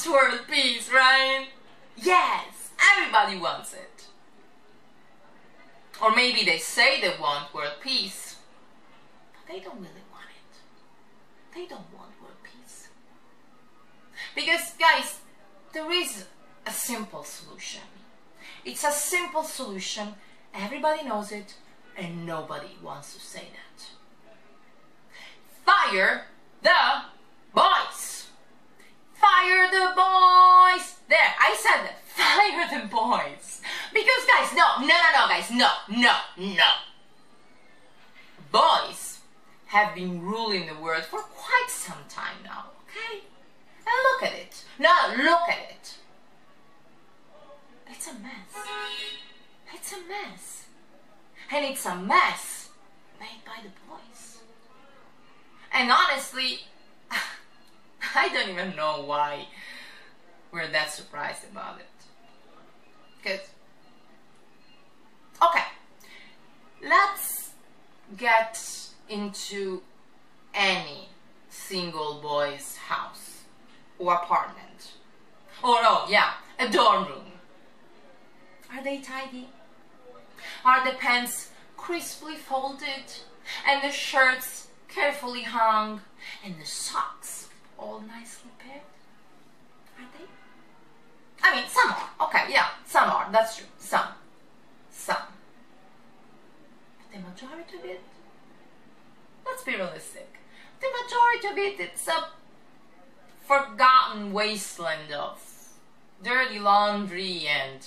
wants world peace, right? Yes, everybody wants it. Or maybe they say they want world peace, but they don't really want it. They don't want world peace. Because, guys, there is a simple solution. It's a simple solution, everybody knows it, and nobody wants to say that. Fire the! Fire the boys! There, I said that. Fire the boys. Because guys, no, no, no, no, guys, no, no, no. Boys have been ruling the world for quite some time now, okay? And look at it. Now look at it. It's a mess. It's a mess. And it's a mess made by the boys. And honestly, I don't even know why we're that surprised about it. Because, okay, let's get into any single boy's house or apartment. Or, oh, yeah, a dorm room. Are they tidy? Are the pants crisply folded and the shirts carefully hung and the socks all nicely paired? Are they? I mean, some are. Okay, yeah, some are. That's true. Some. Some. But the majority of it, let's be realistic. The majority of it, it's a forgotten wasteland of dirty laundry and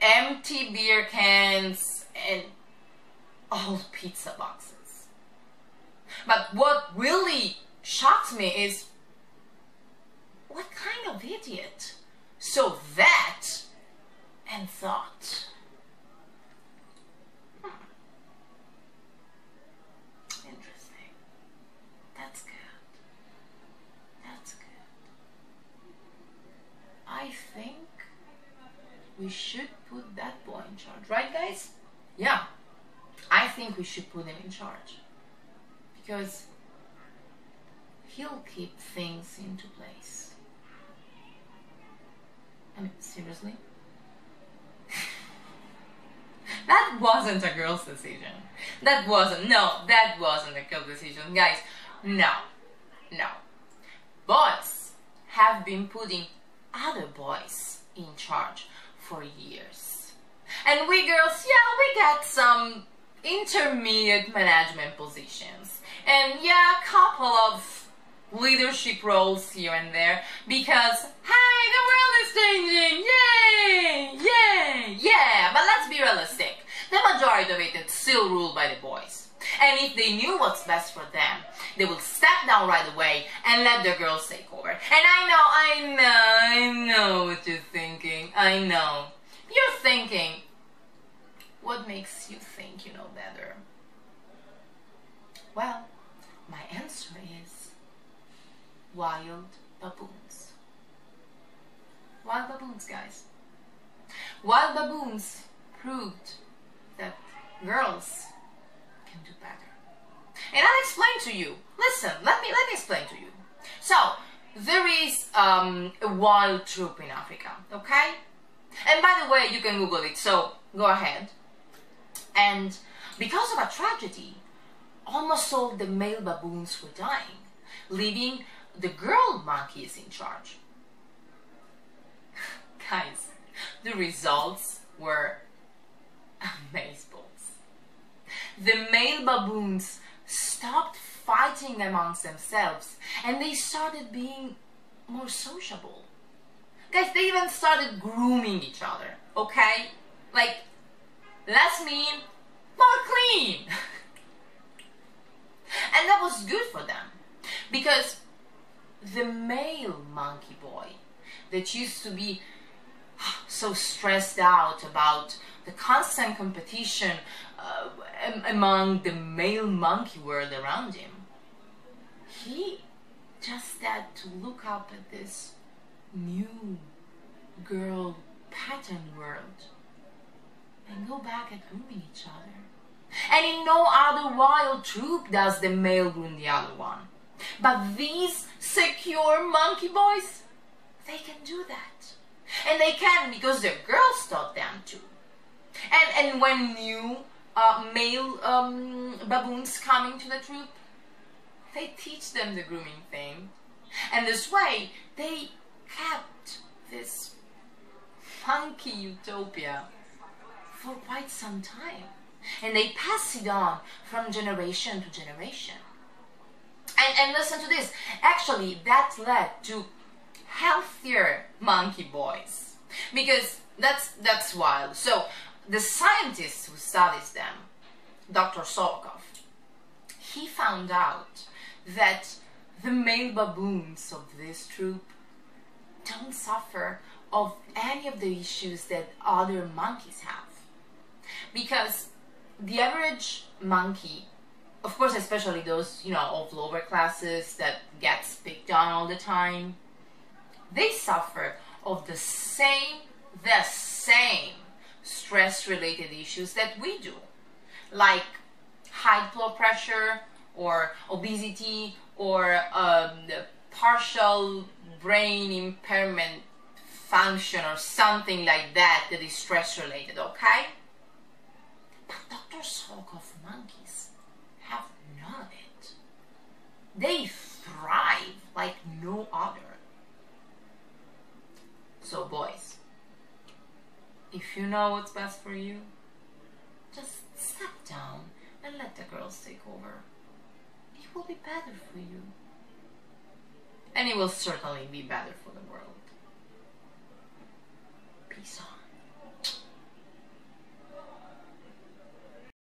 empty beer cans and old pizza boxes. But what really shocks me is what kind of idiot So that and thought, hmm, interesting. That's good. That's good. I think we should put that boy in charge, right guys? Yeah, I think we should put him in charge. Because he'll keep things into place. I mean, seriously? that wasn't a girl's decision. That wasn't, no, that wasn't a girl's decision. Guys, no, no. Boys have been putting other boys in charge for years. And we girls, yeah, we got some intermediate management positions. And yeah, a couple of leadership roles here and there because, hey, the world is changing! Yay! Yay! Yeah! But let's be realistic. The majority of it is still ruled by the boys. And if they knew what's best for them, they will step down right away and let the girls take over. And I know, I know, I know what you're thinking. I know. You're thinking, what makes you think you know better? Well, my answer is wild baboons. Wild baboons, guys. Wild baboons proved that girls can do better. And I'll explain to you. Listen, let me let me explain to you. So there is um, a wild troop in Africa, okay? And by the way, you can Google it, so go ahead. And because of a tragedy, almost all the male baboons were dying, leaving the girl monkey is in charge. Guys, the results were amazeballs. The male baboons stopped fighting amongst themselves and they started being more sociable. Guys, they even started grooming each other, okay? Like, less mean, more clean. and that was good for them because the male monkey boy that used to be so stressed out about the constant competition uh, among the male monkey world around him. He just had to look up at this new girl pattern world and go back at grooming each other. And in no other wild troop does the male groom the other one. But these secure monkey boys, they can do that. And they can because their girls taught them to. And, and when new uh, male um, baboons come into the troop, they teach them the grooming thing. And this way, they kept this funky utopia for quite some time. And they pass it on from generation to generation. And, and listen to this. Actually, that led to healthier monkey boys. Because that's, that's wild. So, the scientist who studies them, Dr. Sapolsky, he found out that the male baboons of this troop don't suffer of any of the issues that other monkeys have. Because the average monkey, of course, especially those, you know, of lower classes that gets picked on all the time, they suffer of the same, the same stress related issues that we do, like high blood pressure or obesity or um, partial brain impairment function or something like that that is stress related, okay? But doctors talk of monkeys have none of it. They thrive like no other. So boys, if you know what's best for you, just step down and let the girls take over. It will be better for you. And it will certainly be better for the world. Peace on.